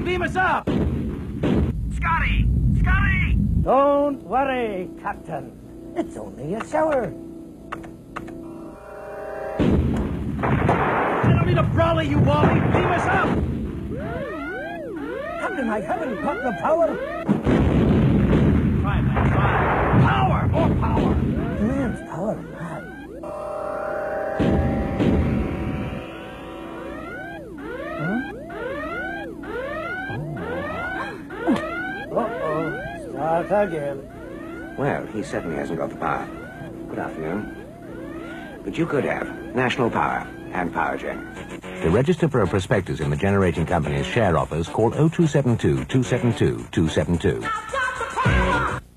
beam us up! Scotty! Scotty! Don't worry, Captain. It's only a shower. I don't need a brolly, you wally! Beam us up! Captain, I haven't got the power. Try, man, try. Power! More power! Man's power, man. Uh-oh. Start again. Well, he certainly hasn't got the power. Good afternoon. But you could have National Power and power PowerGen. To register for a prospectus in the generating company's share offers, call 0272 272 272.